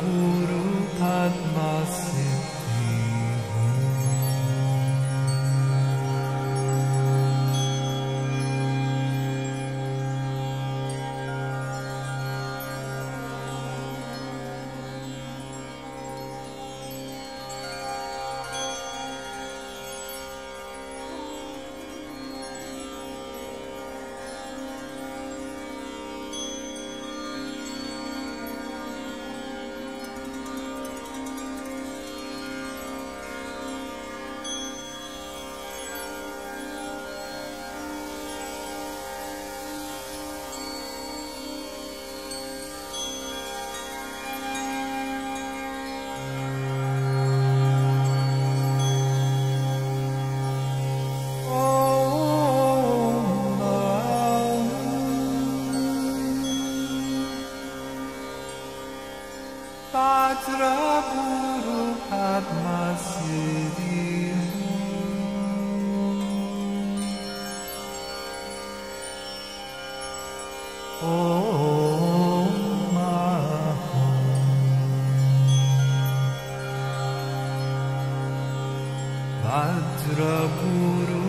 गुरु आत्मा Vajra Guru Padma Om Guru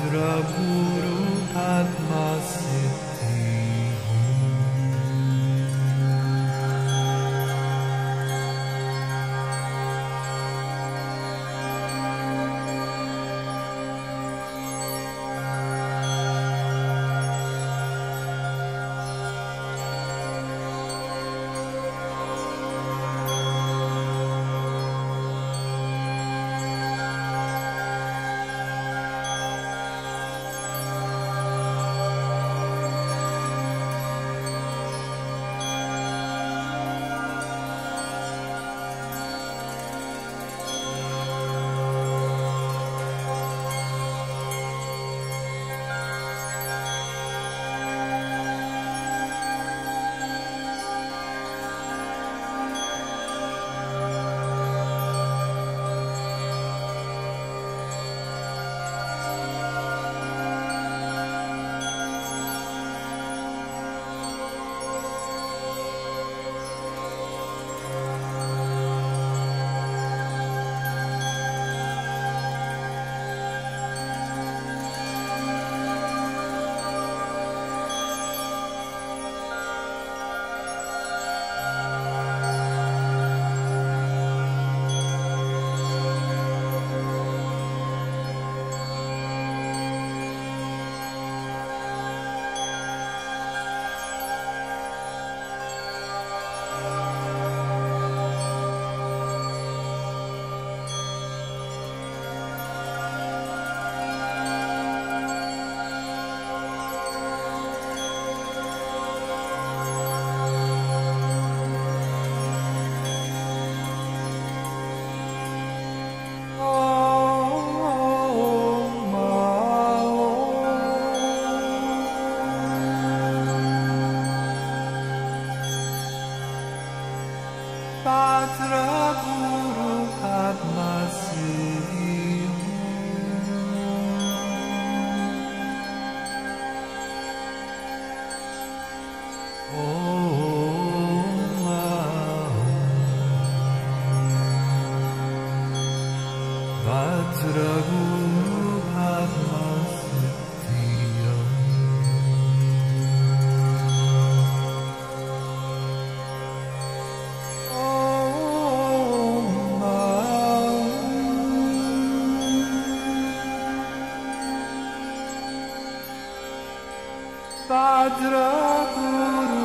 Guru Padma Vajra Guru Vadraguru